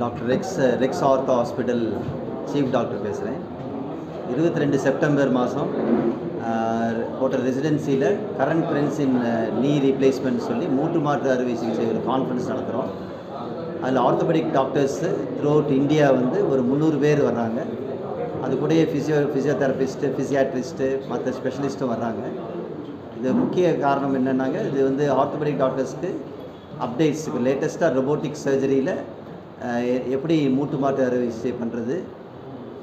Doctor Rex Rex ortho hospital chief doctor பேசுகிறேன். இருபத்தி ரெண்டு செப்டம்பர் மாதம் hotel ரெசிடென்சியில் current trends in knee replacement சொல்லி மூட்டு மாற்று அறுவை சிகிச்சை ஒரு கான்ஃபரன்ஸ் நடத்துகிறோம் அதில் orthopaedic doctors throughout India வந்து ஒரு முந்நூறு பேர் வர்றாங்க. அது கூடயே ஃபிசியோ ஃபிசியோதெரபிஸ்ட்டு ஃபிசியாட்ரிஸ்ட்டு மற்ற ஸ்பெஷலிஸ்ட்டும் வர்றாங்க. இது முக்கிய காரணம் என்னென்னாங்க இது வந்து ஆர்த்தோபெடிக் டாக்டர்ஸ்க்கு அப்டேட்ஸுக்கு லேட்டஸ்ட்டாக ரொபோட்டிக் சர்ஜரியில் எப்படி மூட்டு மாற்று அறுவை சிகிச்சை பண்ணுறது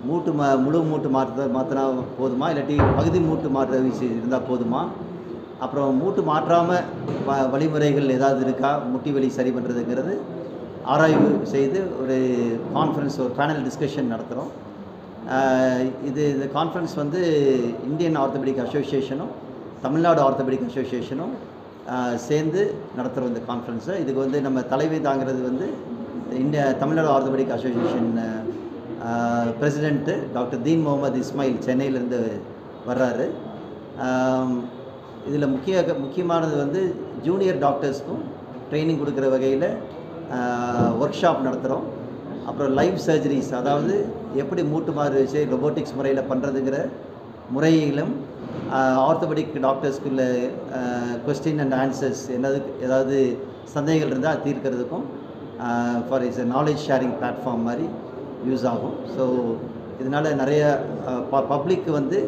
மூட்டு மா முழு மூட்டு மாற்று மாற்றினா போதுமா? இல்லாட்டி பகுதி மூட்டு மாற்று அறுவை சிகிச்சை இருந்தால் போதுமா? அப்புறம் மூட்டு மாற்றாமல் வ வழிமுறைகள் ஏதாவது இருக்கா? முட்டி வலி சரி பண்ணுறதுங்கிறது ஆராய்வு செய்து ஒரு கான்ஃபரன்ஸ் ஒரு பேனல் டிஸ்கஷன் நடத்துகிறோம் இது இந்த கான்ஃபரன்ஸ் வந்து இந்தியன் ஆர்த்தபெடிக் அசோசியேஷனும் தமிழ்நாடு ஆர்த்தபெடிக் அசோசியேஷனும் சேர்ந்து நடத்துகிற இந்த கான்ஃபரன்ஸை இதுக்கு வந்து நம்ம தலைமை தாங்கிறது வந்து India Tamil Nadu orthopaedic association president doctor Deen Mohammed Ismail சென்னையிலேருந்து வர்றாரு. Um, இதில் முக்கிய முக்கியமானது வந்து ஜூனியர் டாக்டர்ஸ்க்கும் ட்ரைனிங் கொடுக்குற வகையில் ஒர்க் uh, ஷாப் நடத்துகிறோம் அப்புறம் லைவ் சர்ஜரிஸ் அதாவது எப்படி மூட்டு மாறு வச்சு ரொபோட்டிக்ஸ் முறையில் பண்ணுறதுங்கிற முறையிலும் ஆர்த்தோபெடிக் டாக்டர்ஸ்க்குள்ள கொஸ்டின் அண்ட் ஆன்சர்ஸ் என்னது ஏதாவது சந்தேகங்கள் இருந்தால் தீர்க்கிறதுக்கும் for is knowledge sharing platform மாதிரி யூஸ் ஆகும். ஸோ இதனால் நிறைய ப பப்ளிக் வந்து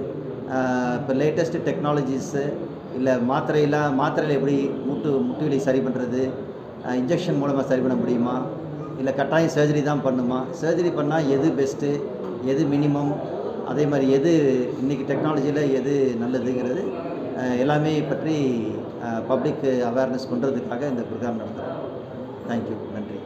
இப்போ லேட்டஸ்ட்டு டெக்னாலஜிஸு இல்லை மாத்திரையெல்லாம் மாத்திரையில் எப்படி மூட்டு முட்டு சரி பண்ணுறது இன்ஜெக்ஷன் மூலமாக சரி பண்ண முடியுமா இல்லை கட்டாயம் சர்ஜரி தான் பண்ணுமா சர்ஜரி பண்ணால் எது பெஸ்ட்டு எது மினிமம் அதே மாதிரி எது இன்றைக்கி டெக்னாலஜியில் எது நல்லதுங்கிறது எல்லாமே பற்றி பப்ளிக் அவேர்னஸ் பண்ணுறதுக்காக இந்த ப்ரோக்ராம் நடத்துகிறோம் தேங்க்யூ நன்றி.